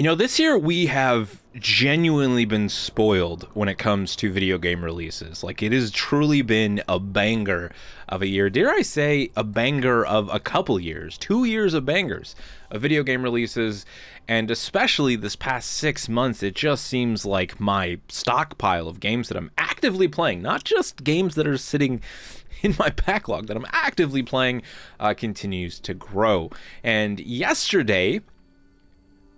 You know, this year we have genuinely been spoiled when it comes to video game releases. Like, it has truly been a banger of a year. Dare I say, a banger of a couple years, two years of bangers of video game releases. And especially this past six months, it just seems like my stockpile of games that I'm actively playing, not just games that are sitting in my backlog that I'm actively playing, uh, continues to grow. And yesterday,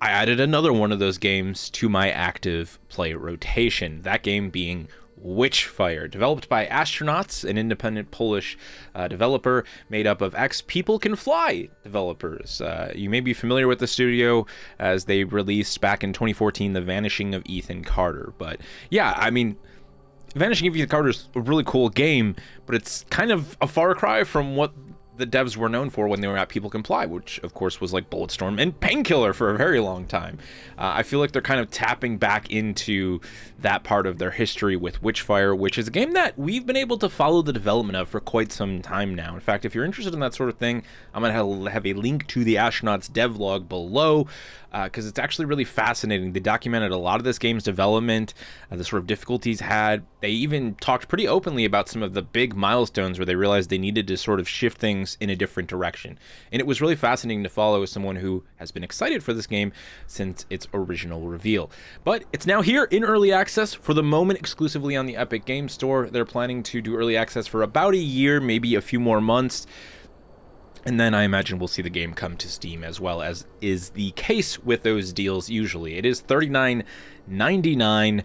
I added another one of those games to my active play rotation. That game being Witchfire, developed by Astronauts, an independent Polish uh, developer made up of ex People Can Fly developers. Uh, you may be familiar with the studio as they released back in 2014 The Vanishing of Ethan Carter. But yeah, I mean, Vanishing of Ethan Carter is a really cool game, but it's kind of a far cry from what the devs were known for when they were at People Can Fly, which of course was like Bulletstorm and Painkiller for a very long time. Uh, I feel like they're kind of tapping back into that part of their history with Witchfire, which is a game that we've been able to follow the development of for quite some time now. In fact, if you're interested in that sort of thing, I'm going to have a link to the Astronauts devlog below because uh, it's actually really fascinating. They documented a lot of this game's development, uh, the sort of difficulties had. They even talked pretty openly about some of the big milestones where they realized they needed to sort of shift things in a different direction. And it was really fascinating to follow as someone who has been excited for this game since its original reveal. But it's now here in early access for the moment exclusively on the Epic Game Store. They're planning to do early access for about a year, maybe a few more months. And then I imagine we'll see the game come to Steam as well as is the case with those deals usually. It is $39.99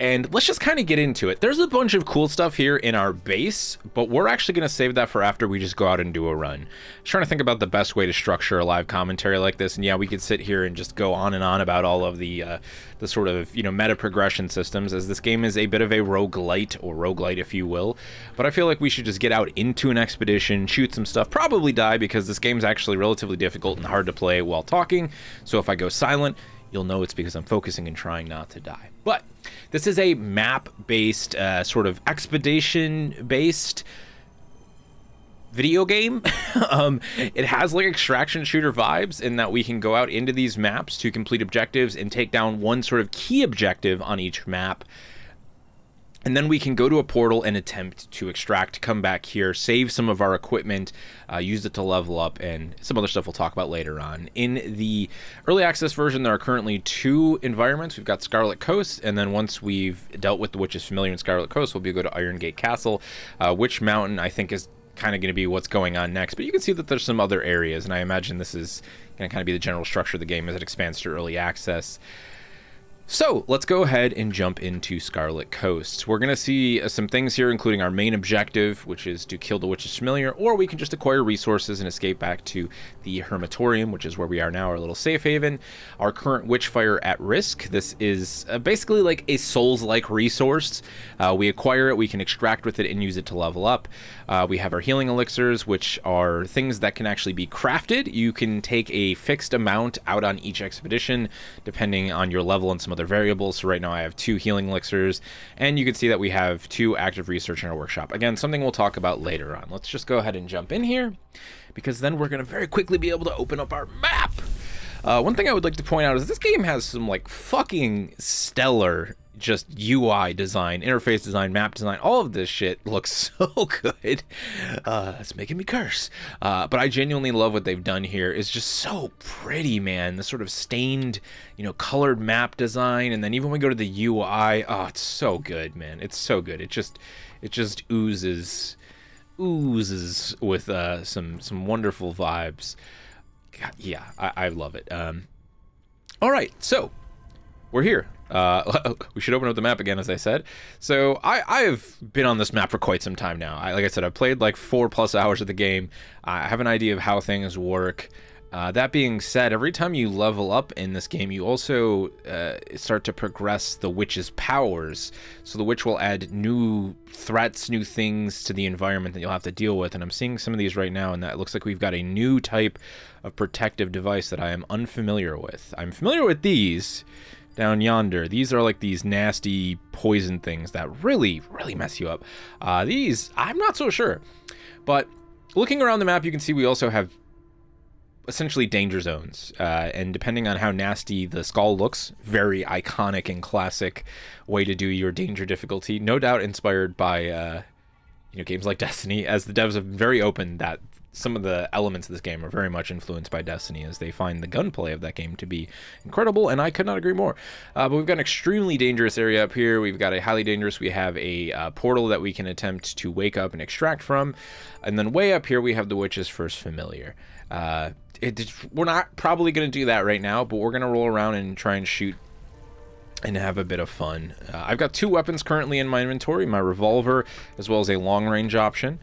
and let's just kind of get into it. There's a bunch of cool stuff here in our base, but we're actually going to save that for after we just go out and do a run. trying to think about the best way to structure a live commentary like this, and yeah, we could sit here and just go on and on about all of the uh, the sort of, you know, meta progression systems, as this game is a bit of a roguelite, or roguelite if you will, but I feel like we should just get out into an expedition, shoot some stuff, probably die, because this game's actually relatively difficult and hard to play while talking, so if I go silent, you'll know it's because I'm focusing and trying not to die. But this is a map-based, uh, sort of expedition-based video game. um, it has like extraction shooter vibes in that we can go out into these maps to complete objectives and take down one sort of key objective on each map and then we can go to a portal and attempt to extract, come back here, save some of our equipment, uh, use it to level up, and some other stuff we'll talk about later on. In the early access version, there are currently two environments. We've got Scarlet Coast, and then once we've dealt with the witches familiar in Scarlet Coast, we'll be go to Iron Gate Castle. Uh, Witch Mountain, I think, is kind of going to be what's going on next. But you can see that there's some other areas, and I imagine this is going to kind of be the general structure of the game as it expands to early access. So let's go ahead and jump into Scarlet Coast. We're going to see uh, some things here, including our main objective, which is to kill the Witch's Familiar, or we can just acquire resources and escape back to the Hermitorium, which is where we are now, our little safe haven. Our current Witchfire at risk. This is uh, basically like a Souls-like resource. Uh, we acquire it, we can extract with it and use it to level up. Uh, we have our healing elixirs, which are things that can actually be crafted. You can take a fixed amount out on each expedition, depending on your level and some other other variables. So right now I have two healing elixirs, and you can see that we have two active research in our workshop. Again, something we'll talk about later on. Let's just go ahead and jump in here, because then we're going to very quickly be able to open up our map. Uh, one thing I would like to point out is this game has some like fucking stellar just UI design, interface design, map design, all of this shit looks so good. Uh, it's making me curse. Uh, but I genuinely love what they've done here. It's just so pretty, man. The sort of stained, you know, colored map design, and then even when we go to the UI, oh, it's so good, man. It's so good. It just, it just oozes, oozes with uh, some some wonderful vibes. God, yeah, I, I love it. Um, all right, so we're here. Uh, we should open up the map again, as I said. So I, I have been on this map for quite some time now. I, like I said, I've played like four plus hours of the game. I have an idea of how things work. Uh, that being said, every time you level up in this game, you also uh, start to progress the witch's powers. So the witch will add new threats, new things to the environment that you'll have to deal with. And I'm seeing some of these right now, and that looks like we've got a new type of protective device that I am unfamiliar with. I'm familiar with these down yonder. These are like these nasty poison things that really, really mess you up. Uh, these, I'm not so sure. But looking around the map, you can see we also have essentially danger zones. Uh, and depending on how nasty the skull looks, very iconic and classic way to do your danger difficulty. No doubt inspired by uh, you know games like Destiny, as the devs have very open that some of the elements of this game are very much influenced by Destiny as they find the gunplay of that game to be incredible, and I could not agree more. Uh, but we've got an extremely dangerous area up here. We've got a highly dangerous. We have a uh, portal that we can attempt to wake up and extract from, and then way up here we have the Witch's First Familiar. Uh, it, we're not probably going to do that right now, but we're going to roll around and try and shoot and have a bit of fun. Uh, I've got two weapons currently in my inventory, my revolver as well as a long range option.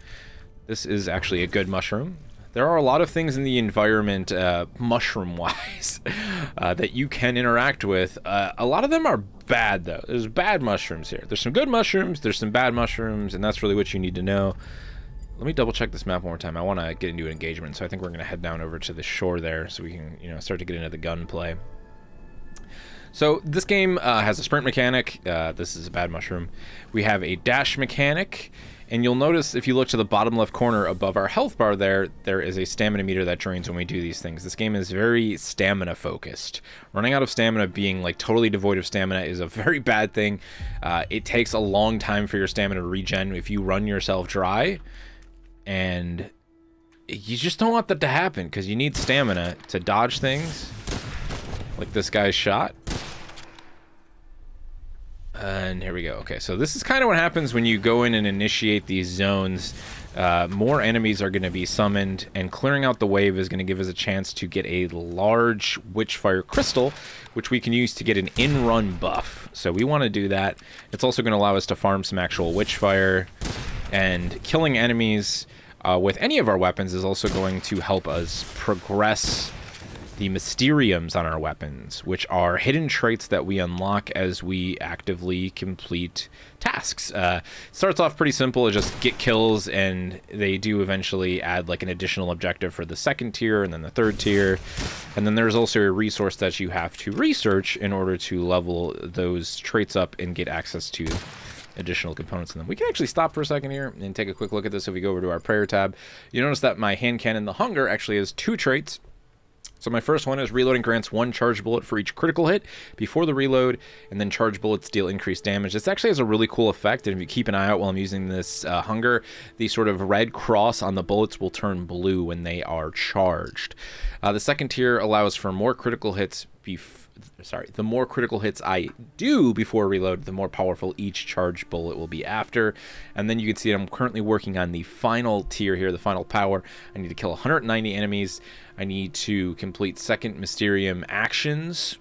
This is actually a good mushroom. There are a lot of things in the environment, uh, mushroom-wise, uh, that you can interact with. Uh, a lot of them are bad, though. There's bad mushrooms here. There's some good mushrooms, there's some bad mushrooms, and that's really what you need to know. Let me double check this map one more time. I want to get into an engagement, so I think we're going to head down over to the shore there so we can, you know, start to get into the gunplay. So this game uh, has a sprint mechanic. Uh, this is a bad mushroom. We have a dash mechanic. And you'll notice if you look to the bottom left corner above our health bar there, there is a stamina meter that drains when we do these things. This game is very stamina focused. Running out of stamina, being like totally devoid of stamina is a very bad thing. Uh, it takes a long time for your stamina to regen if you run yourself dry. And you just don't want that to happen because you need stamina to dodge things. Like this guy's shot. And here we go. Okay, so this is kind of what happens when you go in and initiate these zones. Uh, more enemies are going to be summoned, and clearing out the wave is going to give us a chance to get a large Witchfire Crystal, which we can use to get an in-run buff. So we want to do that. It's also going to allow us to farm some actual Witchfire, and killing enemies uh, with any of our weapons is also going to help us progress the Mysteriums on our weapons, which are hidden traits that we unlock as we actively complete tasks. Uh, starts off pretty simple, just get kills, and they do eventually add like an additional objective for the second tier and then the third tier. And then there's also a resource that you have to research in order to level those traits up and get access to additional components in them. We can actually stop for a second here and take a quick look at this if we go over to our prayer tab. You notice that my hand cannon, the hunger, actually has two traits. So my first one is reloading grants one charge bullet for each critical hit before the reload, and then charge bullets deal increased damage. This actually has a really cool effect, and if you keep an eye out while I'm using this uh, hunger, the sort of red cross on the bullets will turn blue when they are charged. Uh, the second tier allows for more critical hits sorry, the more critical hits I do before reload, the more powerful each charge bullet will be after. And then you can see I'm currently working on the final tier here, the final power. I need to kill 190 enemies. I need to complete second Mysterium actions.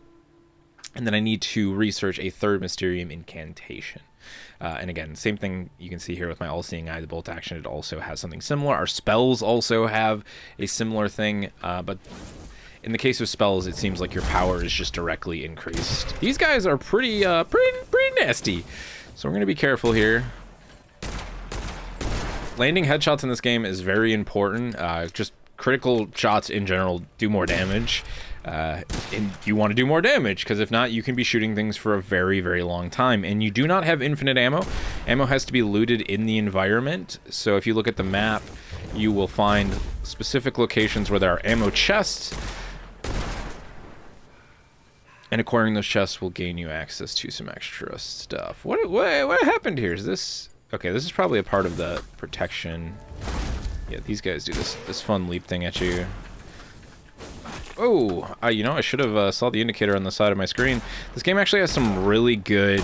And then I need to research a third Mysterium incantation. Uh, and again, same thing you can see here with my All-Seeing Eye, the Bolt action, it also has something similar. Our spells also have a similar thing, uh, but in the case of spells, it seems like your power is just directly increased. These guys are pretty, uh, pretty, pretty nasty. So we're going to be careful here. Landing headshots in this game is very important. Uh, just critical shots in general do more damage. Uh, and you want to do more damage, because if not, you can be shooting things for a very, very long time. And you do not have infinite ammo. Ammo has to be looted in the environment. So if you look at the map, you will find specific locations where there are ammo chests and acquiring those chests will gain you access to some extra stuff. What, what, what happened here? Is this... Okay, this is probably a part of the protection. Yeah, these guys do this, this fun leap thing at you. Oh, you know, I should have uh, saw the indicator on the side of my screen. This game actually has some really good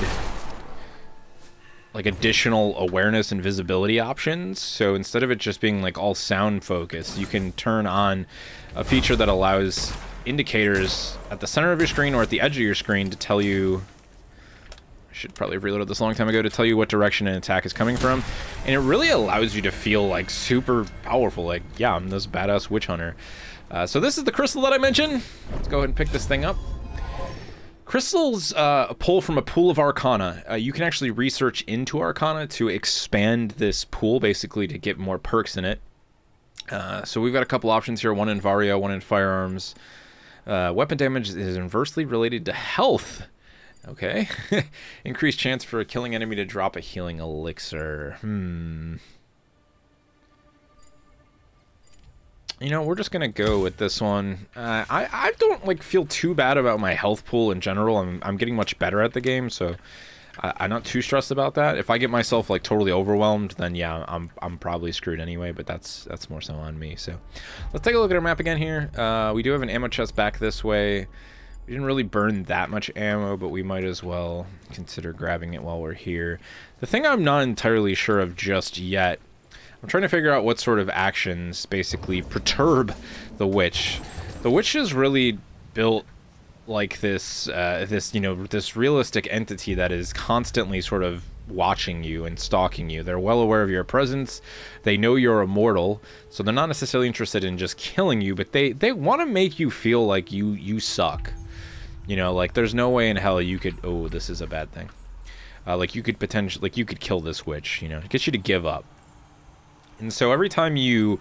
like additional awareness and visibility options. So instead of it just being like all sound focused, you can turn on a feature that allows indicators at the center of your screen or at the edge of your screen to tell you should probably have reloaded this a long time ago to tell you what direction an attack is coming from. And it really allows you to feel like super powerful. Like, yeah, I'm this badass witch hunter. Uh, so this is the crystal that I mentioned. Let's go ahead and pick this thing up. Crystals uh, pull from a pool of Arcana. Uh, you can actually research into Arcana to expand this pool, basically to get more perks in it. Uh, so we've got a couple options here, one in Varia, one in Firearms. Uh, weapon damage is inversely related to health. Okay. Increased chance for a killing enemy to drop a healing elixir. Hmm. you know, we're just gonna go with this one. Uh, I I don't like feel too bad about my health pool in general. I'm I'm getting much better at the game, so I, am not too stressed about that. If I get myself like totally overwhelmed, then yeah, I'm I'm probably screwed anyway. But that's that's more so on me. So let's take a look at our map again here. Uh, we do have an ammo chest back this way. We didn't really burn that much ammo, but we might as well consider grabbing it while we're here. The thing I'm not entirely sure of just yet, I'm trying to figure out what sort of actions basically perturb the witch. The witch is really built like this uh, this you know this realistic entity that is constantly sort of watching you and stalking you. They're well aware of your presence. They know you're immortal, so they're not necessarily interested in just killing you, but they they want to make you feel like you you suck. You know, like there's no way in hell you could. Oh, this is a bad thing. Uh, like you could potentially like you could kill this witch. You know, get you to give up. And so every time you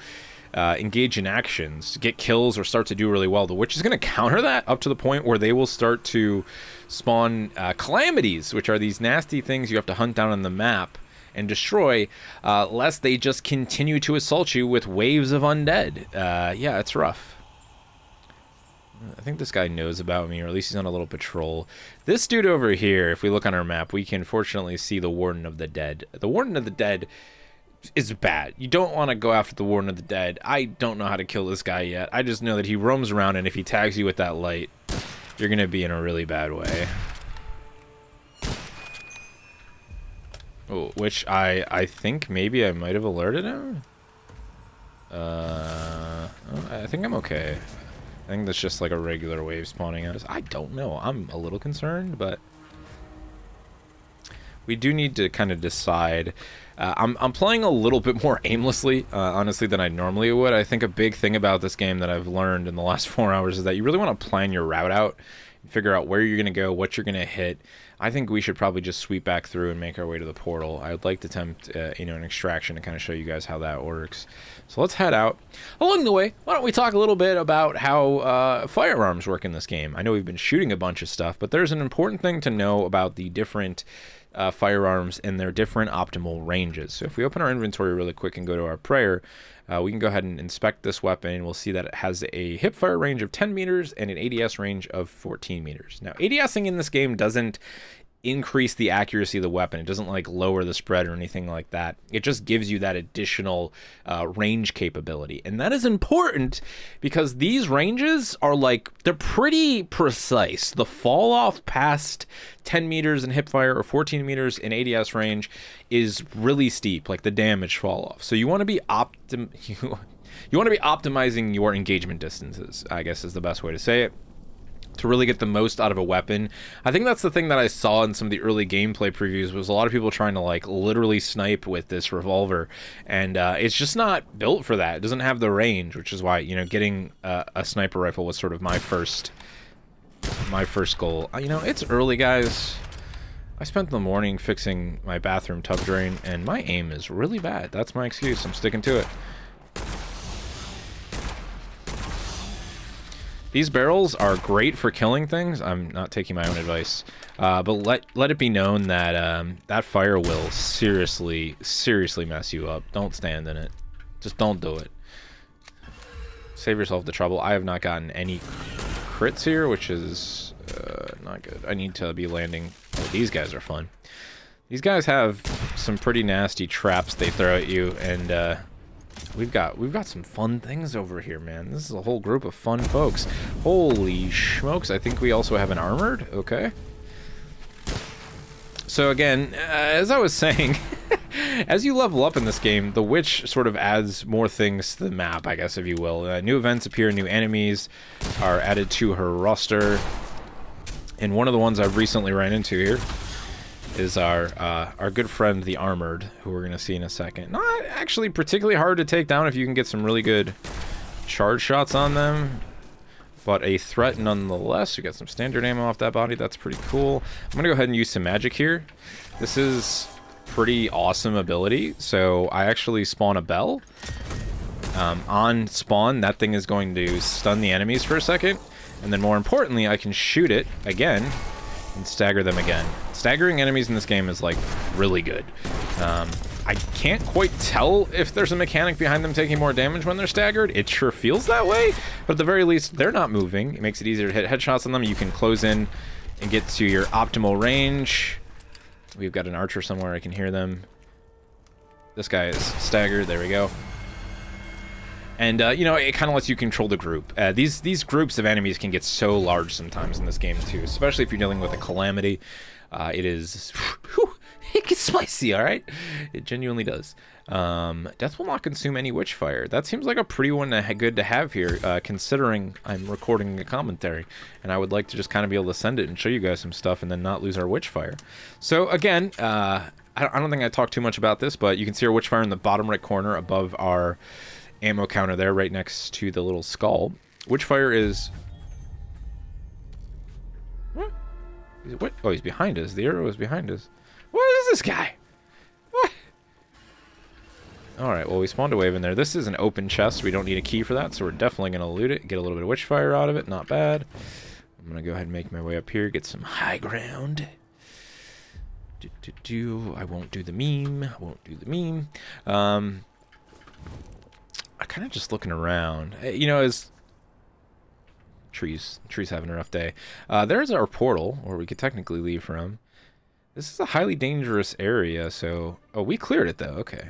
uh, engage in actions, get kills, or start to do really well. The witch is going to counter that up to the point where they will start to spawn uh, calamities, which are these nasty things you have to hunt down on the map and destroy, uh, lest they just continue to assault you with waves of undead. Uh, yeah, it's rough. I think this guy knows about me, or at least he's on a little patrol. This dude over here, if we look on our map, we can fortunately see the Warden of the Dead. The Warden of the Dead is bad. You don't want to go after the Warden of the Dead. I don't know how to kill this guy yet. I just know that he roams around, and if he tags you with that light, you're going to be in a really bad way. Oh, which I, I think maybe I might have alerted him? Uh, I think I'm okay. I think that's just like a regular wave spawning us. I don't know. I'm a little concerned, but we do need to kind of decide uh, I'm, I'm playing a little bit more aimlessly, uh, honestly, than I normally would. I think a big thing about this game that I've learned in the last four hours is that you really want to plan your route out, figure out where you're going to go, what you're going to hit. I think we should probably just sweep back through and make our way to the portal. I would like to attempt, uh, you know, an extraction to kind of show you guys how that works. So let's head out. Along the way, why don't we talk a little bit about how uh, firearms work in this game? I know we've been shooting a bunch of stuff, but there's an important thing to know about the different uh, firearms in their different optimal ranges. So if we open our inventory really quick and go to our prayer, uh, we can go ahead and inspect this weapon and we'll see that it has a hip fire range of 10 meters and an ADS range of 14 meters. Now ADSing in this game doesn't increase the accuracy of the weapon. It doesn't like lower the spread or anything like that. It just gives you that additional uh, range capability. And that is important because these ranges are like, they're pretty precise. The fall off past 10 meters in hip fire or 14 meters in ADS range is really steep, like the damage fall off. So you want to be optim, you, you want to be optimizing your engagement distances, I guess is the best way to say it to really get the most out of a weapon. I think that's the thing that I saw in some of the early gameplay previews was a lot of people trying to like literally snipe with this revolver, and uh, it's just not built for that. It doesn't have the range, which is why you know getting uh, a sniper rifle was sort of my first my first goal. Uh, you know, it's early, guys. I spent the morning fixing my bathroom tub drain, and my aim is really bad. That's my excuse. I'm sticking to it. These barrels are great for killing things. I'm not taking my own advice. Uh, but let let it be known that um, that fire will seriously, seriously mess you up. Don't stand in it. Just don't do it. Save yourself the trouble. I have not gotten any crits here, which is uh, not good. I need to be landing. Oh, these guys are fun. These guys have some pretty nasty traps they throw at you, and uh, We've got we've got some fun things over here, man. This is a whole group of fun folks. Holy smokes! I think we also have an armored. Okay. So again, uh, as I was saying, as you level up in this game, the witch sort of adds more things to the map, I guess, if you will. Uh, new events appear, new enemies are added to her roster. And one of the ones I've recently ran into here is our uh, our good friend the Armored, who we're going to see in a second. Not actually particularly hard to take down if you can get some really good charge shots on them, but a threat nonetheless. We got some standard ammo off that body. That's pretty cool. I'm going to go ahead and use some magic here. This is pretty awesome ability. So I actually spawn a bell. Um, on spawn, that thing is going to stun the enemies for a second. And then more importantly, I can shoot it again and stagger them again. Staggering enemies in this game is like really good. Um, I can't quite tell if there's a mechanic behind them taking more damage when they're staggered. It sure feels that way, but at the very least, they're not moving. It makes it easier to hit headshots on them. You can close in and get to your optimal range. We've got an archer somewhere. I can hear them. This guy is staggered. There we go. And, uh, you know, it kind of lets you control the group. Uh, these these groups of enemies can get so large sometimes in this game, too, especially if you're dealing with a calamity. Uh, it is... Whew, it gets spicy, all right? It genuinely does. Um, death will not consume any witchfire. That seems like a pretty one to good to have here, uh, considering I'm recording a commentary, and I would like to just kind of be able to send it and show you guys some stuff and then not lose our witchfire. So again, uh, I, I don't think I talked too much about this, but you can see our witchfire in the bottom right corner above our ammo counter there, right next to the little skull. Witchfire is... What? Oh, he's behind us. The arrow is behind us. What is this guy? What? Alright, well, we spawned a wave in there. This is an open chest. We don't need a key for that, so we're definitely going to loot it. Get a little bit of witchfire out of it. Not bad. I'm going to go ahead and make my way up here, get some high ground. Do, do, do. I won't do the meme. I won't do the meme. Um, I kind of just looking around. Eh, you know, as trees, trees having a rough day. Uh, there's our portal, where we could technically leave from. This is a highly dangerous area, so... Oh, we cleared it, though. Okay.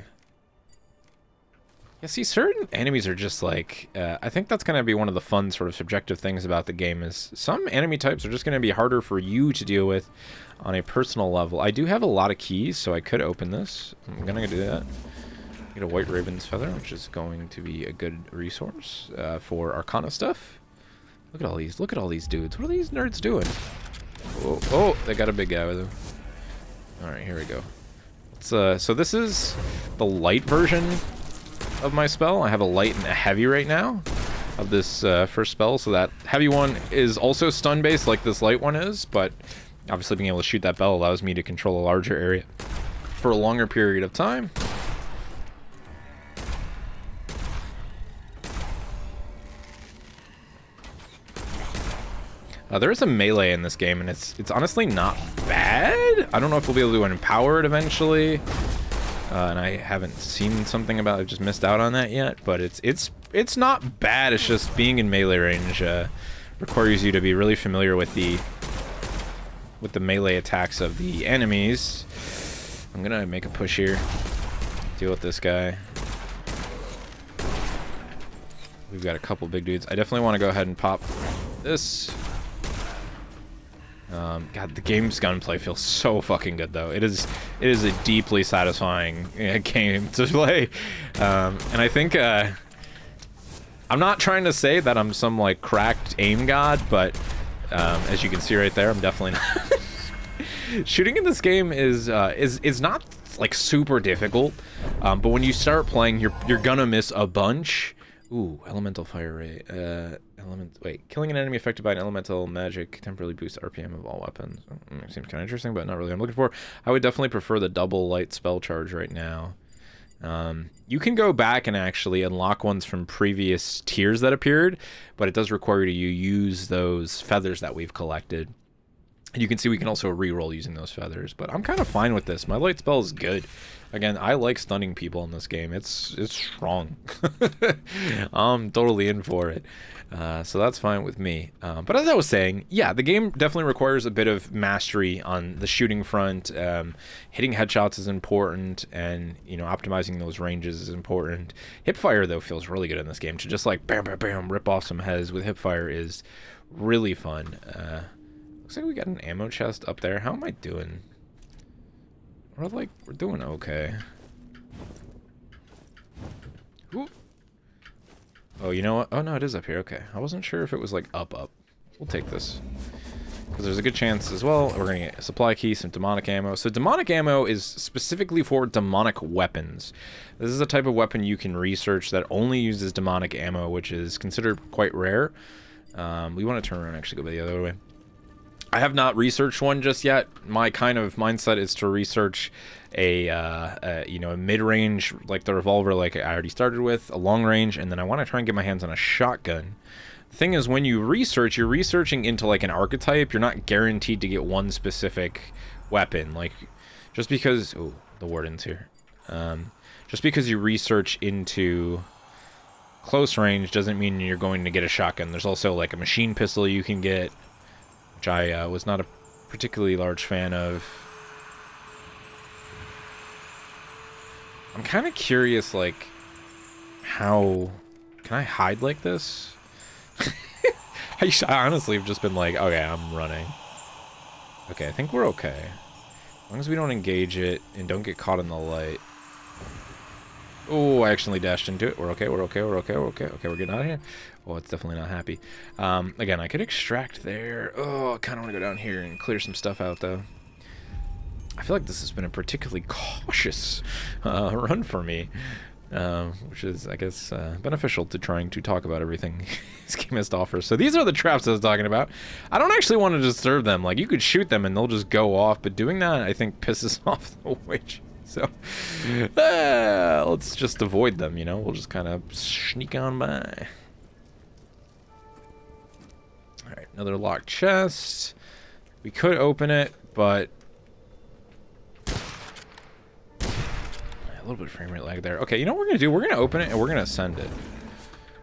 Yeah, see, certain enemies are just like... Uh, I think that's going to be one of the fun sort of subjective things about the game is some enemy types are just going to be harder for you to deal with on a personal level. I do have a lot of keys, so I could open this. I'm going to do that. Get a White Raven's Feather, which is going to be a good resource uh, for Arcana stuff. Look at all these. Look at all these dudes. What are these nerds doing? Oh, oh they got a big guy with them. Alright, here we go. Uh, so this is the light version of my spell. I have a light and a heavy right now of this uh, first spell, so that heavy one is also stun-based like this light one is, but obviously being able to shoot that bell allows me to control a larger area for a longer period of time. Uh, there is a melee in this game, and it's it's honestly not bad. I don't know if we'll be able to empower it eventually. Uh, and I haven't seen something about it, just missed out on that yet. But it's it's it's not bad. It's just being in melee range uh, requires you to be really familiar with the with the melee attacks of the enemies. I'm gonna make a push here. Deal with this guy. We've got a couple big dudes. I definitely want to go ahead and pop this. Um, God, the game's gunplay feels so fucking good, though. It is, it is a deeply satisfying uh, game to play, um, and I think uh, I'm not trying to say that I'm some like cracked aim god, but um, as you can see right there, I'm definitely not. Shooting in this game is uh, is is not like super difficult, um, but when you start playing, you're you're gonna miss a bunch. Ooh, elemental fire rate. Element. Wait, killing an enemy affected by an elemental magic temporarily boosts RPM of all weapons. Mm, seems kind of interesting, but not really. I'm looking for. I would definitely prefer the double light spell charge right now. Um, you can go back and actually unlock ones from previous tiers that appeared, but it does require you to use those feathers that we've collected. And you can see we can also re-roll using those feathers, but I'm kind of fine with this. My light spell is good. Again, I like stunning people in this game. It's it's strong. I'm totally in for it. Uh, so that's fine with me. Um, but as I was saying, yeah, the game definitely requires a bit of mastery on the shooting front. Um, hitting headshots is important, and you know optimizing those ranges is important. Hipfire though feels really good in this game. To just like bam, bam, bam, rip off some heads with hipfire is really fun. Uh, looks like we got an ammo chest up there. How am I doing? We're like, we're doing okay. Ooh. Oh, you know what? Oh, no, it is up here. Okay. I wasn't sure if it was, like, up, up. We'll take this. Because there's a good chance as well. We're going to get supply key, some demonic ammo. So demonic ammo is specifically for demonic weapons. This is a type of weapon you can research that only uses demonic ammo, which is considered quite rare. Um, we want to turn around and actually go the other way. I have not researched one just yet. My kind of mindset is to research a, uh, a you know a mid-range like the revolver like I already started with, a long range, and then I want to try and get my hands on a shotgun. The thing is, when you research, you're researching into like an archetype. You're not guaranteed to get one specific weapon. Like just because oh the warden's here. Um, just because you research into close range doesn't mean you're going to get a shotgun. There's also like a machine pistol you can get, which I uh, was not a particularly large fan of. I'm kind of curious, like, how... Can I hide like this? I, I honestly have just been like, okay, I'm running. Okay, I think we're okay. As long as we don't engage it and don't get caught in the light. Oh, I accidentally dashed into it. We're okay, we're okay, we're okay, we're okay. Okay, we're getting out of here. Oh, it's definitely not happy. Um, again, I could extract there. Oh, I kind of want to go down here and clear some stuff out, though. I feel like this has been a particularly cautious uh, run for me. Uh, which is, I guess, uh, beneficial to trying to talk about everything Schemist offers. So these are the traps I was talking about. I don't actually want to disturb them. Like, you could shoot them and they'll just go off, but doing that, I think, pisses off the witch. So, uh, let's just avoid them, you know? We'll just kind of sneak on by. Another locked chest. We could open it, but... A little bit of frame rate lag there. Okay, you know what we're going to do? We're going to open it and we're going to send it.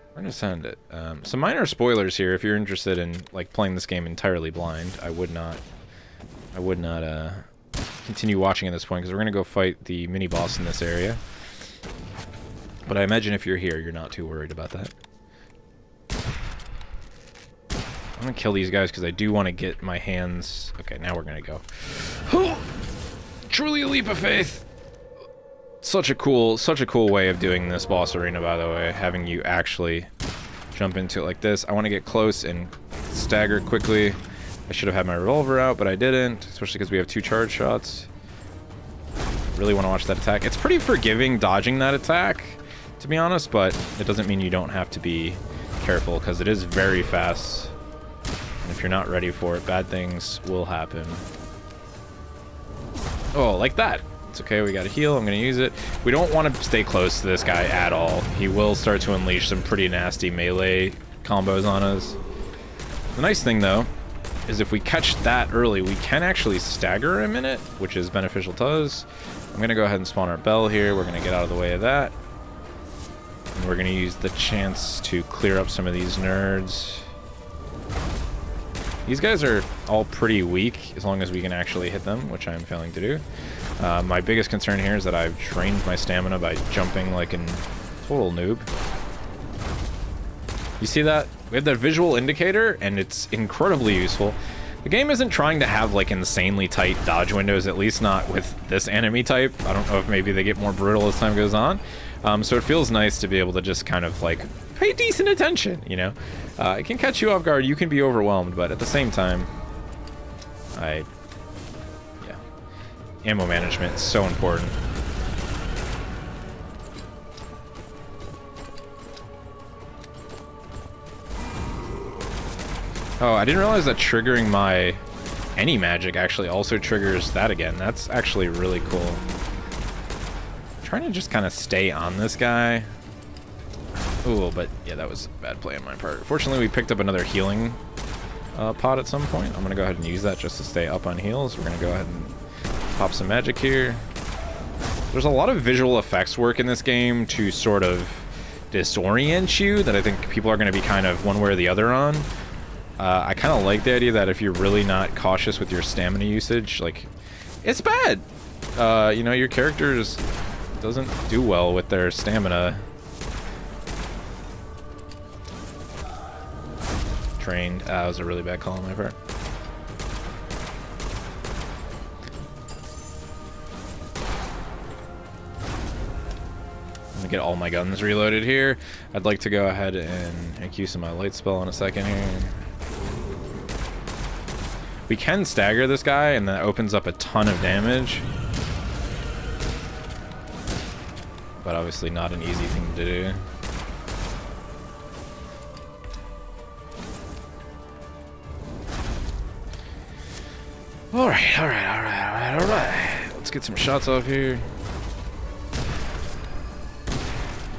We're going to send it. Um, some minor spoilers here if you're interested in like playing this game entirely blind. I would not... I would not, uh continue watching at this point because we're going to go fight the mini boss in this area. But I imagine if you're here, you're not too worried about that. I'm to kill these guys because I do want to get my hands... Okay, now we're to go. Truly a leap of faith! Such a cool, such a cool way of doing this boss arena, by the way. Having you actually jump into it like this. I want to get close and stagger quickly. I should have had my revolver out, but I didn't, especially because we have two charge shots. Really want to watch that attack. It's pretty forgiving dodging that attack, to be honest, but it doesn't mean you don't have to be careful, because it is very fast. If you're not ready for it, bad things will happen. Oh, like that. It's okay, we got a heal, I'm to use it. We don't want to stay close to this guy at all. He will start to unleash some pretty nasty melee combos on us. The nice thing, though, is if we catch that early, we can actually stagger a minute, which is beneficial to us. I'm to go ahead and spawn our bell here. We're to get out of the way of that. And we're to use the chance to clear up some of these nerds. These guys are all pretty weak, as long as we can actually hit them, which I'm failing to do. Uh, my biggest concern here is that I've drained my stamina by jumping like a total noob. You see that? We have that visual indicator, and it's incredibly useful. The game isn't trying to have, like, insanely tight dodge windows, at least not with this enemy type. I don't know if maybe they get more brutal as time goes on. Um, so it feels nice to be able to just kind of, like, pay decent attention, you know? Uh, it can catch you off guard, you can be overwhelmed, but at the same time, I... Yeah. Ammo management is so important. Oh, I didn't realize that triggering my any magic actually also triggers that again. That's actually really cool. I'm trying to just kind of stay on this guy. Ooh, but yeah, that was a bad play on my part. Fortunately, we picked up another healing uh, pot at some point. I'm going to go ahead and use that just to stay up on heals. We're going to go ahead and pop some magic here. There's a lot of visual effects work in this game to sort of disorient you that I think people are going to be kind of one way or the other on. Uh, I kind of like the idea that if you're really not cautious with your stamina usage, like, it's bad. Uh, you know, your character just doesn't do well with their stamina. Trained. Uh, that was a really bad call on my part. Get all my guns reloaded here. I'd like to go ahead and make use of my light spell in a second here. We can stagger this guy, and that opens up a ton of damage. But obviously not an easy thing to do. Alright, alright, alright, alright, alright. Let's get some shots off here.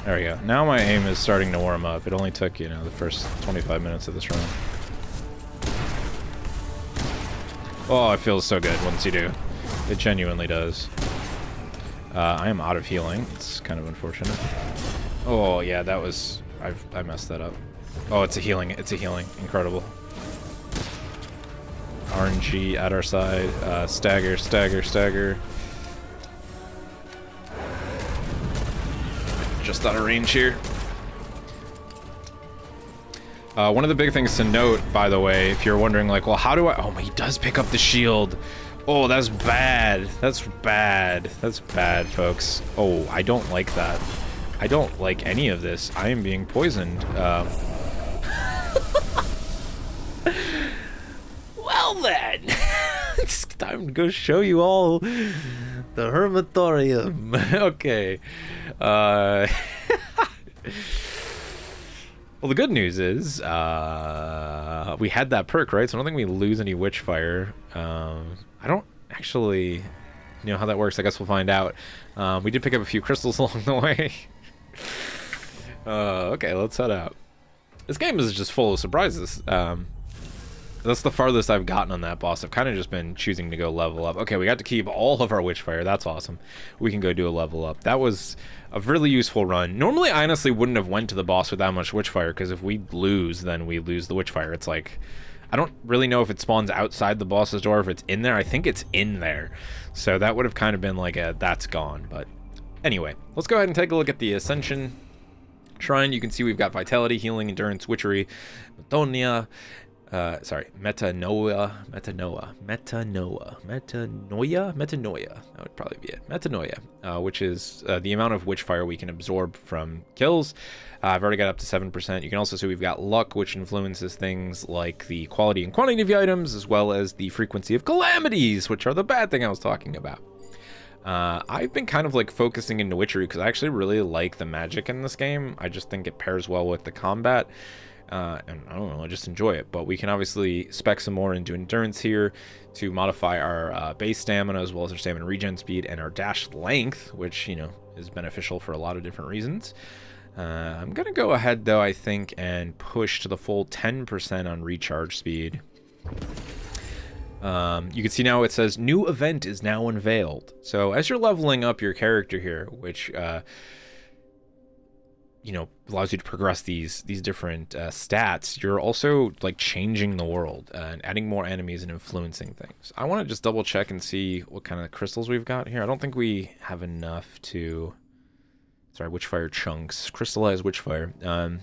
There we go. Now my aim is starting to warm up. It only took, you know, the first 25 minutes of this run. Oh, it feels so good once you do. It genuinely does. Uh, I am out of healing. It's kind of unfortunate. Oh, yeah, that was... I've, I messed that up. Oh, it's a healing. It's a healing. Incredible. RNG at our side. Uh, stagger, stagger, stagger. Just out of range here. Uh, one of the big things to note, by the way, if you're wondering, like, well, how do I... Oh, he does pick up the shield. Oh, that's bad. That's bad. That's bad, folks. Oh, I don't like that. I don't like any of this. I am being poisoned. Well then, it's time to go show you all the hermitorium. okay. Uh, well, the good news is uh, we had that perk, right? So I don't think we lose any Witchfire. Um, I don't actually know how that works. I guess we'll find out. Um, we did pick up a few crystals along the way. uh, okay, let's head out. This game is just full of surprises. Um, that's the farthest I've gotten on that boss. I've kind of just been choosing to go level up. Okay, we got to keep all of our Witchfire. That's awesome. We can go do a level up. That was a really useful run. Normally, I honestly wouldn't have went to the boss with that much Witchfire, because if we lose, then we lose the Witchfire. It's like... I don't really know if it spawns outside the boss's door, if it's in there. I think it's in there. So that would have kind of been like a, that's gone. But anyway, let's go ahead and take a look at the Ascension Shrine. You can see we've got Vitality, Healing, Endurance, Witchery, Metonia, uh, sorry, metanoia, metanoia, metanoia, metanoia, metanoia. That would probably be it. Metanoia, uh, which is uh, the amount of witchfire we can absorb from kills. Uh, I've already got up to 7%. You can also see we've got luck, which influences things like the quality and quantity of the items, as well as the frequency of calamities, which are the bad thing I was talking about. Uh, I've been kind of like focusing into Witchery because I actually really like the magic in this game. I just think it pairs well with the combat. Uh, and I don't know, I just enjoy it. But we can obviously spec some more into endurance here to modify our uh, base stamina as well as our stamina regen speed and our dash length, which, you know, is beneficial for a lot of different reasons. Uh, I'm going to go ahead, though, I think, and push to the full 10% on recharge speed. Um, you can see now it says new event is now unveiled. So as you're leveling up your character here, which uh, you know allows you to progress these these different uh, stats you're also like changing the world and adding more enemies and influencing things i want to just double check and see what kind of crystals we've got here i don't think we have enough to sorry witchfire chunks crystallized witchfire um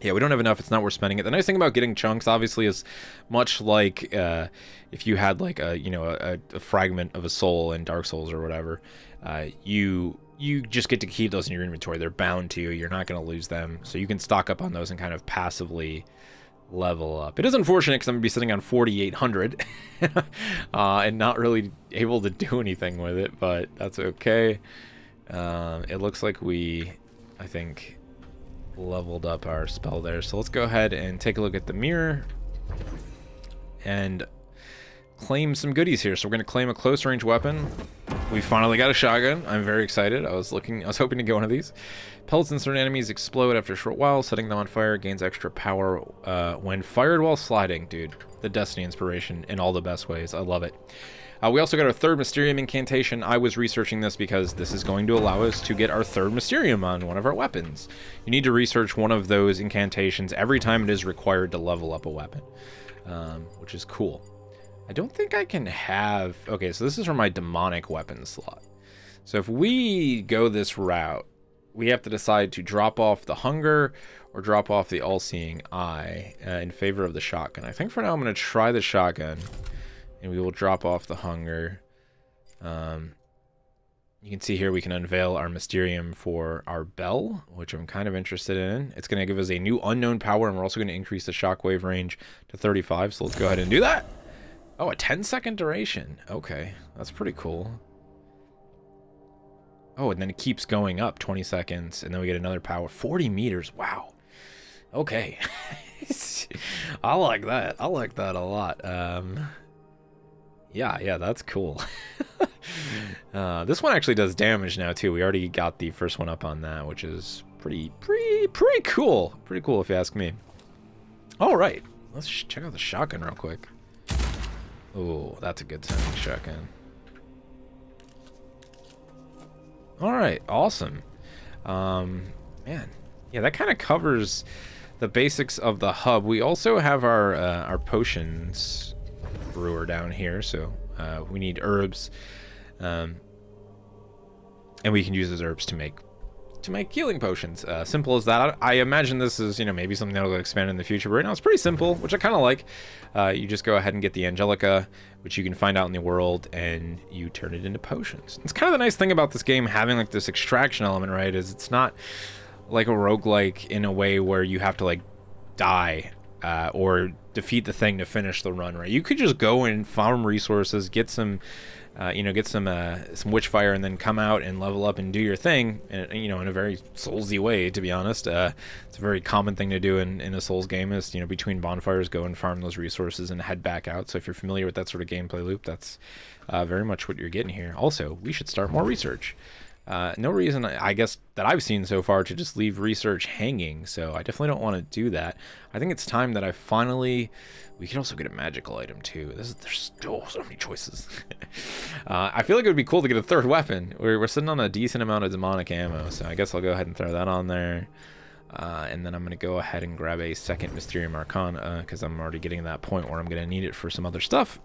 yeah, we don't have enough. It's not worth spending it. The nice thing about getting chunks, obviously, is much like uh, if you had like a you know a, a, fragment of a soul in Dark Souls or whatever, uh, you you just get to keep those in your inventory. They're bound to you. You're not going to lose them. So you can stock up on those and kind of passively level up. It is unfortunate because I'm going to be sitting on 4,800 uh, and not really able to do anything with it, but that's okay. Um, it looks like we, I think, leveled up our spell there. So let's go ahead and take a look at the mirror and claim some goodies here. So we're going to claim a close range weapon. We finally got a shotgun. I'm very excited. I was looking, I was hoping to get one of these. Pellets in certain enemies explode after a short while, setting them on fire gains extra power uh, when fired while sliding. Dude, the Destiny inspiration in all the best ways. I love it. Uh, we also got our third Mysterium incantation. I was researching this because this is going to allow us to get our third Mysterium on one of our weapons. You need to research one of those incantations every time it is required to level up a weapon, um, which is cool. I don't think I can have... Okay, so this is for my demonic weapon slot. So if we go this route, we have to decide to drop off the hunger or drop off the all-seeing eye uh, in favor of the shotgun. I think for now I'm going to try the shotgun, and we will drop off the hunger. Um, you can see here we can unveil our Mysterium for our bell, which I'm kind of interested in. It's going to give us a new unknown power, and we're also going to increase the shockwave range to 35, so let's go ahead and do that. Oh, a 10 second duration. Okay, that's pretty cool. Oh, and then it keeps going up 20 seconds, and then we get another power. 40 meters, wow. Okay. I like that. I like that a lot. Um, yeah, yeah, that's cool. uh, this one actually does damage now, too. We already got the first one up on that, which is pretty, pretty, pretty cool. Pretty cool, if you ask me. All right, let's check out the shotgun real quick. Oh, that's a good sounding shotgun. All right, awesome. Um, man, yeah, that kind of covers the basics of the hub. We also have our uh, our potions brewer down here, so uh, we need herbs, um, and we can use those herbs to make to make healing potions. Uh, simple as that. I, I, imagine this is, you know, maybe something that'll expand in the future, but right now it's pretty simple, which I kind of like. Uh, you just go ahead and get the Angelica, which you can find out in the world, and you turn it into potions. It's kind of the nice thing about this game having like this extraction element, right, is it's not like a roguelike in a way where you have to like die uh, or defeat the thing to finish the run, right? You could just go and farm resources, get some uh, you know, get some uh, some witchfire and then come out and level up and do your thing, and, you know, in a very soulsy way. To be honest, uh, it's a very common thing to do in, in a Souls game. Is you know, between bonfires, go and farm those resources and head back out. So if you're familiar with that sort of gameplay loop, that's uh, very much what you're getting here. Also, we should start more research. Uh, no reason, I guess, that I've seen so far to just leave research hanging, so I definitely don't want to do that. I think it's time that I finally... We can also get a magical item, too. This is, there's still so many choices. uh, I feel like it would be cool to get a third weapon. We're, we're sitting on a decent amount of demonic ammo, so I guess I'll go ahead and throw that on there. Uh, and then I'm going to go ahead and grab a second Mysterium Arcana, because I'm already getting that point where I'm going to need it for some other stuff.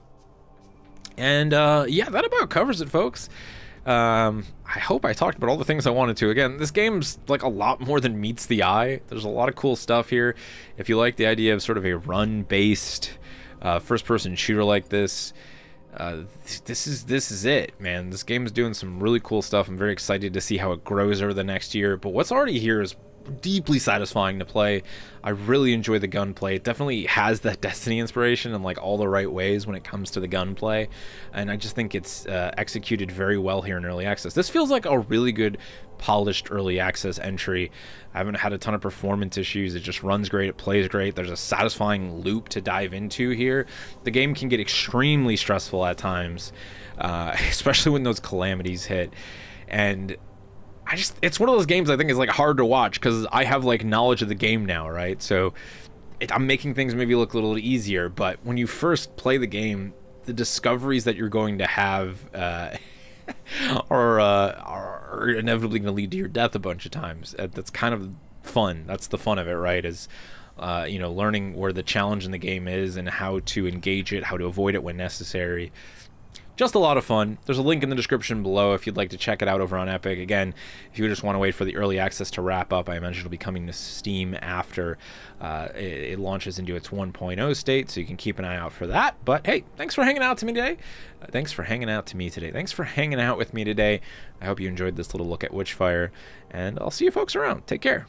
And uh, yeah, that about covers it, folks. Um, I hope I talked about all the things I wanted to. Again, this game's like a lot more than meets the eye. There's a lot of cool stuff here. If you like the idea of sort of a run-based uh, first-person shooter like this, uh, this is this is it, man. This game is doing some really cool stuff. I'm very excited to see how it grows over the next year. But what's already here is deeply satisfying to play. I really enjoy the gunplay. It definitely has that Destiny inspiration in like all the right ways when it comes to the gunplay, and I just think it's uh, executed very well here in early access. This feels like a really good polished early access entry. I haven't had a ton of performance issues. It just runs great. It plays great. There's a satisfying loop to dive into here. The game can get extremely stressful at times, uh, especially when those calamities hit. And I just it's one of those games I think is like hard to watch because I have like knowledge of the game now, right? So it, I'm making things maybe look a little easier, but when you first play the game, the discoveries that you're going to have uh, are, uh, are inevitably going to lead to your death a bunch of times. Uh, that's kind of fun. That's the fun of it, right? Is uh, you know learning where the challenge in the game is and how to engage it, how to avoid it when necessary just a lot of fun. There's a link in the description below if you'd like to check it out over on Epic. Again, if you just want to wait for the early access to wrap up, I imagine it'll be coming to Steam after uh, it, it, launches into its 1.0 state, so you can keep an eye out for that. But hey, thanks for hanging out to me today. Uh, thanks for hanging out to me today. Thanks for hanging out with me today. I hope you enjoyed this little look at Witchfire, and I'll see you folks around. Take care.